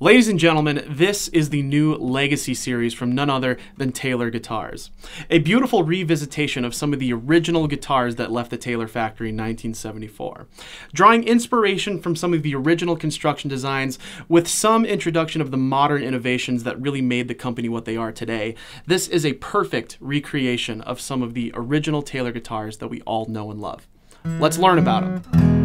Ladies and gentlemen, this is the new Legacy series from none other than Taylor Guitars. A beautiful revisitation of some of the original guitars that left the Taylor factory in 1974. Drawing inspiration from some of the original construction designs with some introduction of the modern innovations that really made the company what they are today, this is a perfect recreation of some of the original Taylor guitars that we all know and love. Let's learn about them.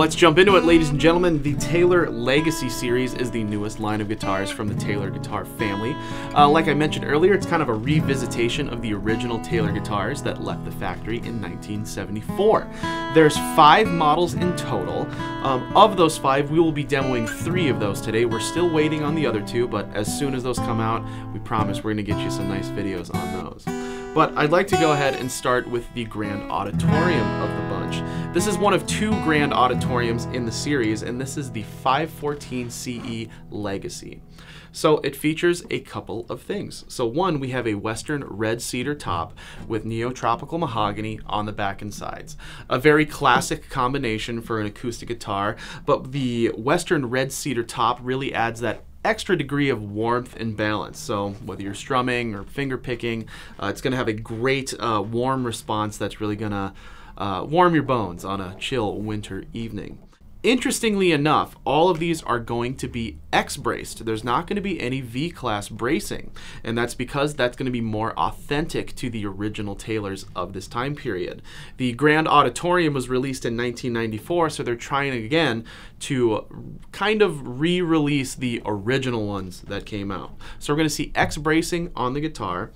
Let's jump into it, ladies and gentlemen. The Taylor Legacy series is the newest line of guitars from the Taylor guitar family. Uh, like I mentioned earlier, it's kind of a revisitation of the original Taylor guitars that left the factory in 1974. There's five models in total. Um, of those five, we will be demoing three of those today. We're still waiting on the other two, but as soon as those come out, we promise we're going to get you some nice videos on those. But I'd like to go ahead and start with the Grand Auditorium of the bunch. This is one of two Grand Auditoriums in the series, and this is the 514 CE Legacy. So it features a couple of things. So one, we have a Western red cedar top with neotropical mahogany on the back and sides. A very classic combination for an acoustic guitar, but the Western red cedar top really adds that extra degree of warmth and balance. So whether you're strumming or finger picking, uh, it's going to have a great uh, warm response that's really going to uh, warm your bones on a chill winter evening. Interestingly enough, all of these are going to be X-braced. There's not going to be any V-class bracing, and that's because that's going to be more authentic to the original Taylors of this time period. The Grand Auditorium was released in 1994, so they're trying again to kind of re-release the original ones that came out. So we're going to see X-bracing on the guitar.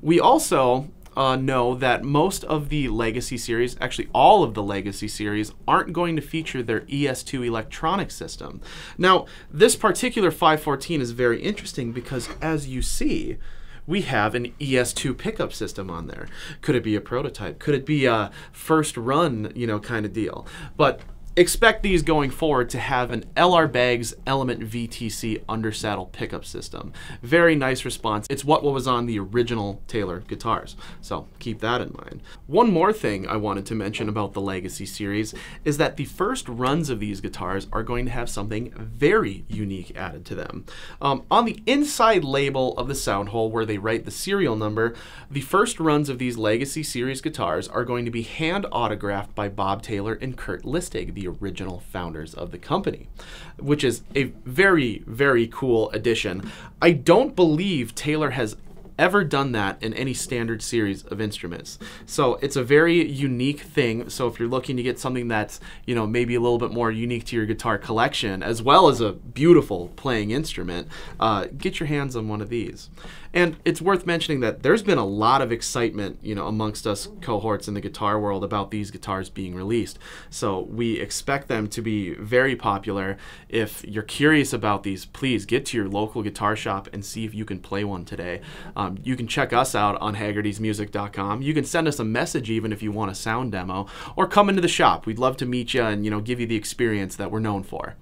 We also uh, know that most of the Legacy series, actually all of the Legacy series, aren't going to feature their ES2 electronic system. Now, this particular 514 is very interesting because as you see, we have an ES2 pickup system on there. Could it be a prototype? Could it be a first run, you know, kind of deal? But expect these going forward to have an LR Baggs Element VTC undersaddle pickup system. Very nice response. It's what was on the original Taylor guitars, so keep that in mind. One more thing I wanted to mention about the Legacy series is that the first runs of these guitars are going to have something very unique added to them. Um, on the inside label of the sound hole where they write the serial number, the first runs of these Legacy series guitars are going to be hand autographed by Bob Taylor and Kurt Listug, the original founders of the company, which is a very, very cool addition. I don't believe Taylor has ever done that in any standard series of instruments. So it's a very unique thing. So if you're looking to get something that's, you know, maybe a little bit more unique to your guitar collection, as well as a beautiful playing instrument, uh, get your hands on one of these. And it's worth mentioning that there's been a lot of excitement, you know, amongst us cohorts in the guitar world about these guitars being released. So we expect them to be very popular. If you're curious about these, please get to your local guitar shop and see if you can play one today. Um, you can check us out on Haggerty'sMusic.com. You can send us a message even if you want a sound demo, or come into the shop. We'd love to meet you and you know give you the experience that we're known for.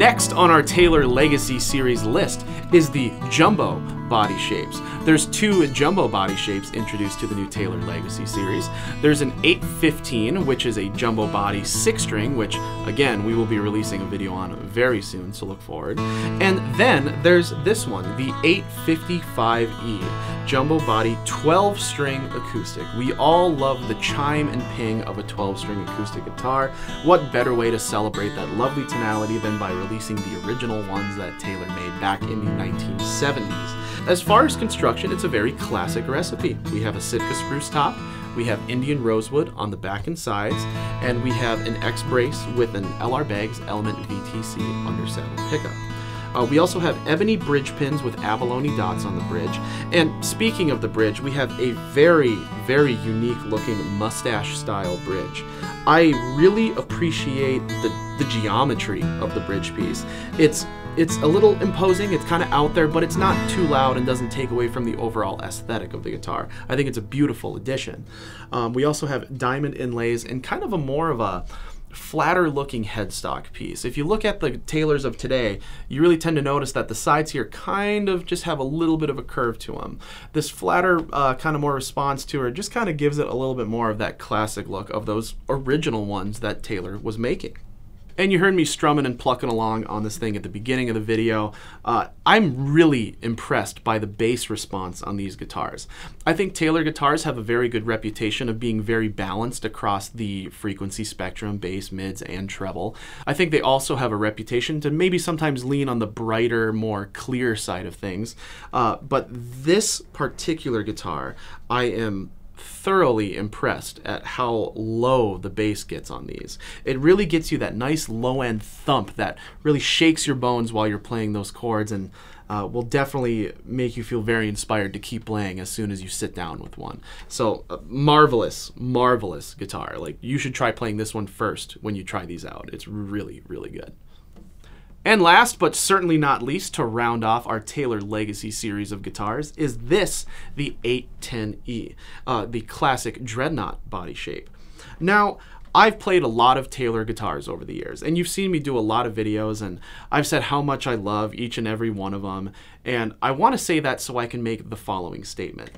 Next on our Taylor Legacy series list is the Jumbo body shapes. There's two jumbo body shapes introduced to the new Taylor Legacy series. There's an 815, which is a jumbo body six string, which again, we will be releasing a video on very soon, so look forward. And then there's this one, the 855E, jumbo body 12 string acoustic. We all love the chime and ping of a 12 string acoustic guitar. What better way to celebrate that lovely tonality than by releasing the original ones that Taylor made back in the 1970s? As far as construction, it's a very classic recipe. We have a Sitka spruce top, we have Indian rosewood on the back and sides, and we have an X brace with an LR Baggs Element VTC undersaddle pickup. Uh, we also have ebony bridge pins with abalone dots on the bridge. And speaking of the bridge, we have a very, very unique looking mustache style bridge. I really appreciate the, the geometry of the bridge piece. It's it's a little imposing, it's kind of out there, but it's not too loud and doesn't take away from the overall aesthetic of the guitar. I think it's a beautiful addition. Um, we also have diamond inlays and kind of a more of a flatter looking headstock piece. If you look at the Taylors of today, you really tend to notice that the sides here kind of just have a little bit of a curve to them. This flatter, uh, kind of more response to it just kind of gives it a little bit more of that classic look of those original ones that Taylor was making. And you heard me strumming and plucking along on this thing at the beginning of the video. Uh, I'm really impressed by the bass response on these guitars. I think Taylor guitars have a very good reputation of being very balanced across the frequency spectrum, bass, mids, and treble. I think they also have a reputation to maybe sometimes lean on the brighter, more clear side of things. Uh, but this particular guitar, I am thoroughly impressed at how low the bass gets on these. It really gets you that nice low end thump that really shakes your bones while you're playing those chords and uh, will definitely make you feel very inspired to keep playing as soon as you sit down with one. So, uh, marvelous, marvelous guitar. Like, you should try playing this one first when you try these out. It's really, really good. And last but certainly not least, to round off our Taylor Legacy series of guitars, is this, the 810E, uh, the classic dreadnought body shape. Now, I've played a lot of Taylor guitars over the years, and you've seen me do a lot of videos, and I've said how much I love each and every one of them, and I want to say that so I can make the following statement.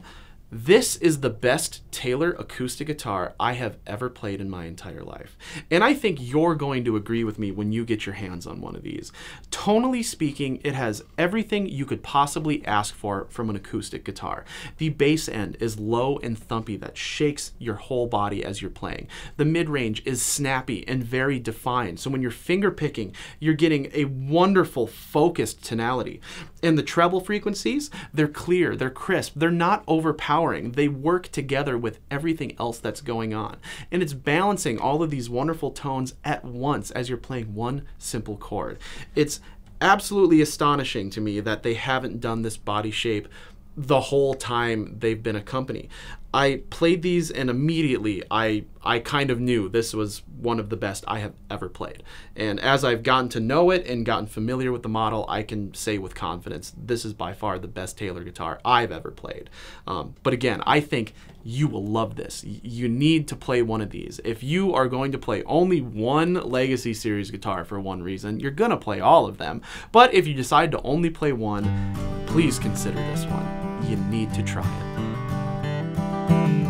This is the best Taylor acoustic guitar I have ever played in my entire life. And I think you're going to agree with me when you get your hands on one of these. Tonally speaking, it has everything you could possibly ask for from an acoustic guitar. The bass end is low and thumpy that shakes your whole body as you're playing. The mid range is snappy and very defined. So when you're finger picking, you're getting a wonderful focused tonality. And the treble frequencies, they're clear, they're crisp, they're not overpowering. They work together with everything else that's going on. And it's balancing all of these wonderful tones at once as you're playing one simple chord. It's absolutely astonishing to me that they haven't done this body shape the whole time they've been a company. I played these and immediately I I kind of knew this was one of the best I have ever played. And as I've gotten to know it and gotten familiar with the model, I can say with confidence this is by far the best Taylor guitar I've ever played. Um, but again, I think you will love this. You need to play one of these. If you are going to play only one Legacy Series guitar for one reason, you're going to play all of them. But if you decide to only play one, please consider this one you need to try it. Thank you.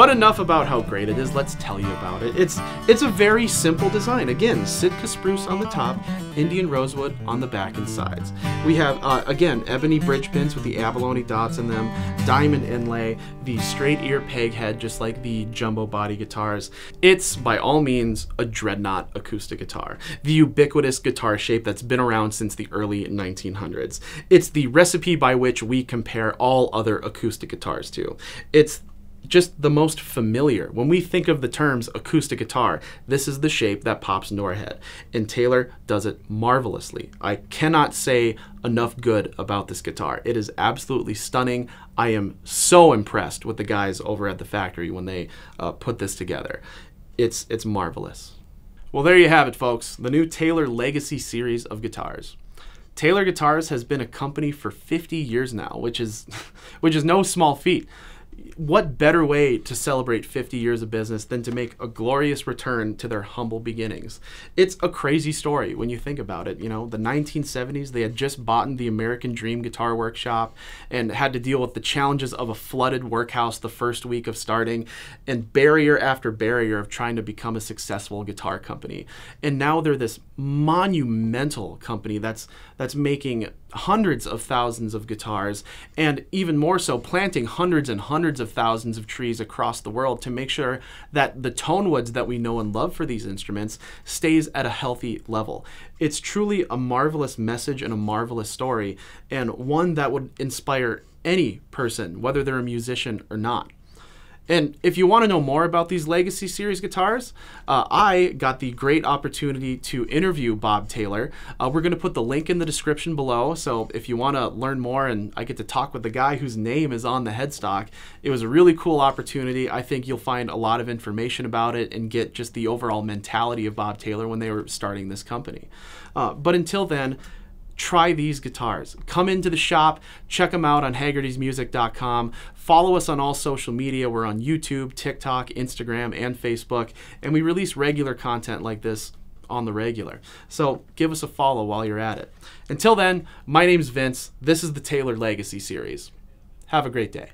But enough about how great it is, let's tell you about it. It's it's a very simple design. Again, Sitka spruce on the top, Indian rosewood on the back and sides. We have, uh, again, ebony bridge pins with the abalone dots in them, diamond inlay, the straight ear peg head, just like the jumbo body guitars. It's, by all means, a dreadnought acoustic guitar, the ubiquitous guitar shape that's been around since the early 1900s. It's the recipe by which we compare all other acoustic guitars to. It's just the most familiar. When we think of the terms acoustic guitar, this is the shape that pops into our head. And Taylor does it marvelously. I cannot say enough good about this guitar. It is absolutely stunning. I am so impressed with the guys over at the factory when they uh, put this together. It's, it's marvelous. Well, there you have it, folks. The new Taylor Legacy series of guitars. Taylor Guitars has been a company for 50 years now, which is, which is no small feat what better way to celebrate 50 years of business than to make a glorious return to their humble beginnings? It's a crazy story when you think about it. You know, the 1970s, they had just bought the American Dream Guitar Workshop and had to deal with the challenges of a flooded workhouse the first week of starting and barrier after barrier of trying to become a successful guitar company. And now they're this monumental company that's that's making hundreds of thousands of guitars and even more so planting hundreds and hundreds thousands of trees across the world to make sure that the tone woods that we know and love for these instruments stays at a healthy level. It's truly a marvelous message and a marvelous story and one that would inspire any person whether they're a musician or not. And if you want to know more about these Legacy Series guitars, uh, I got the great opportunity to interview Bob Taylor. Uh, we're going to put the link in the description below. So if you want to learn more and I get to talk with the guy whose name is on the headstock, it was a really cool opportunity. I think you'll find a lot of information about it and get just the overall mentality of Bob Taylor when they were starting this company. Uh, but until then, try these guitars. Come into the shop, check them out on haggertysmusic.com. Follow us on all social media. We're on YouTube, TikTok, Instagram, and Facebook, and we release regular content like this on the regular. So give us a follow while you're at it. Until then, my name's Vince. This is the Taylor Legacy series. Have a great day.